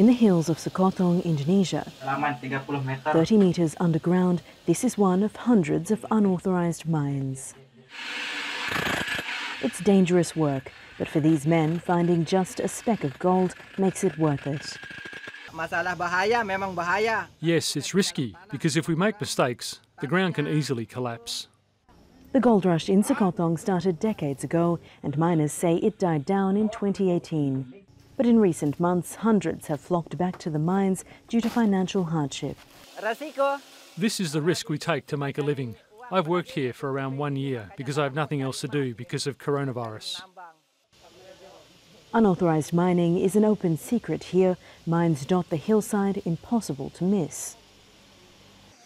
In the hills of Sekotong, Indonesia, 30 metres underground, this is one of hundreds of unauthorised mines. It's dangerous work, but for these men, finding just a speck of gold makes it worth it. Masalah bahaya, memang bahaya. Yes, it's risky because if we make mistakes, the ground can easily collapse. The gold rush in Sekotong started decades ago, and miners say it died down in 2018. But in recent months, hundreds have flocked back to the mines due to financial hardship. This is the risk we take to make a living. I've worked here for around one year because I have nothing else to do because of coronavirus. Unauthorised mining is an open secret here. Mines dot the hillside, impossible to miss.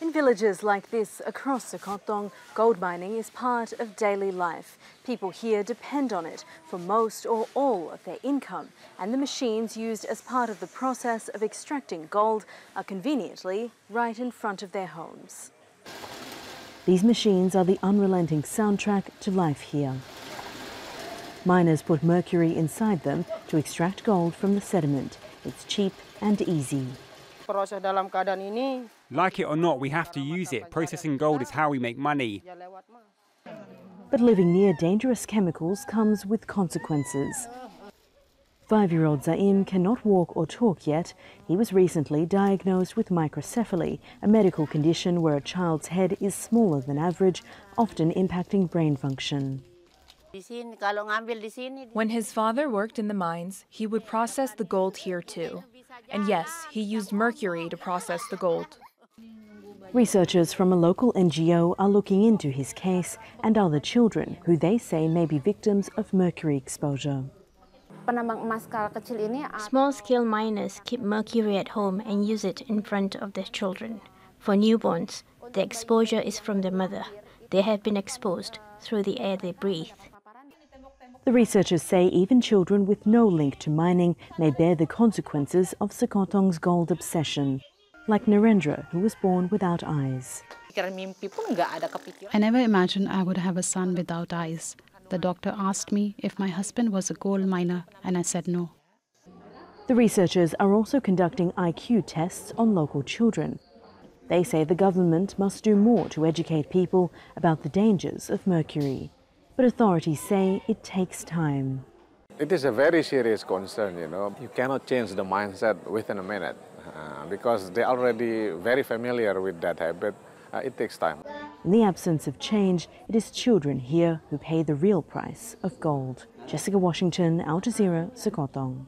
In villages like this across Sekotong, gold mining is part of daily life. People here depend on it for most or all of their income, and the machines used as part of the process of extracting gold are conveniently right in front of their homes. These machines are the unrelenting soundtrack to life here. Miners put mercury inside them to extract gold from the sediment. It's cheap and easy. Proses dalam keadaan ini Like it or not, we have to use it. Processing gold is how we make money. ya lewat mah. But living near dangerous chemicals comes with consequences. Five-year-old Zaim cannot walk or talk yet. He was recently diagnosed with microcephaly, a medical condition where a child's head is smaller than average, often impacting brain function. When his father worked in the mines, he would process the gold here too. And yes, he used mercury to process the gold. Researchers from a local NGO are looking into his case and other children who they say may be victims of mercury exposure. penambang emas skala kecil ini Small scale miners keep mercury at home and use it in front of their children. For newborns, the exposure is from their mother. They have been exposed through the air they breathe. The researchers say even children with no link to mining may bear the consequences of Sekotong's gold obsession, like Narendra, who was born without eyes. pikiran mimpi pun nggak ada kepikiran. I never imagined I would have a son without eyes. The doctor asked me if my husband was a gold miner, and I said no. The researchers are also conducting IQ tests on local children. They say the government must do more to educate people about the dangers of mercury. But authorities say it takes time. It is a very serious concern, you know. You cannot change the mindset within a minute uh, because they're already very familiar with that habit. Uh, it takes time. In the absence of change, it is children here who pay the real price of gold. Jessica Washington, Al Jazeera, Sekotong.